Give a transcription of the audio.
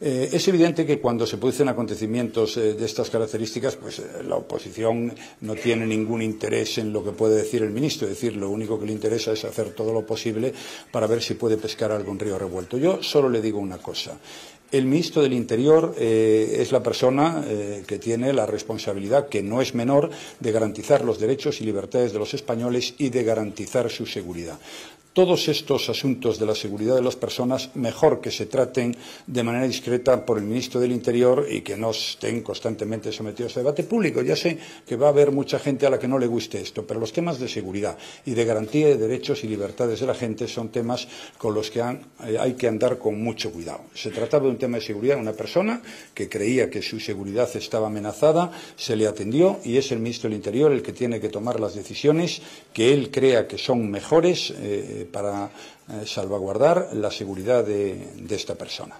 Eh, es evidente que cuando se producen acontecimientos eh, de estas características, pues eh, la oposición no tiene ningún interés en lo que puede decir el ministro. Es decir, lo único que le interesa es hacer todo lo posible para ver si puede pescar algún río revuelto. Yo solo le digo una cosa. El ministro del Interior es la persona que tiene la responsabilidad, que no es menor, de garantizar los derechos y libertades de los españoles y de garantizar su seguridad todos estos asuntos de la seguridad de las personas mejor que se traten de manera discreta por el ministro del Interior y que no estén constantemente sometidos a debate público. Ya sé que va a haber mucha gente a la que no le guste esto, pero los temas de seguridad y de garantía de derechos y libertades de la gente son temas con los que eh, hay que andar con mucho cuidado. Se trataba de un tema de seguridad de una persona que creía que su seguridad estaba amenazada, se le atendió y es el ministro del Interior el que tiene que tomar las decisiones que él crea que son mejores eh, para eh, salvaguardar la seguridad de esta persona.